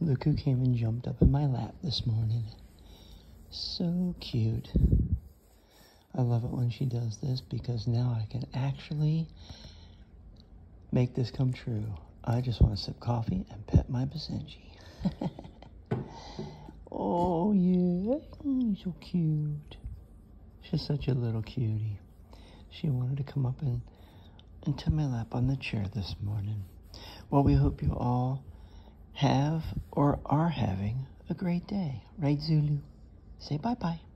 Who came and jumped up in my lap this morning. So cute. I love it when she does this because now I can actually make this come true. I just want to sip coffee and pet my Basenji. oh, yeah. Oh, so cute. She's such a little cutie. She wanted to come up and into my lap on the chair this morning. Well, we hope you all have or are having a great day. Right, Zulu? Say bye-bye.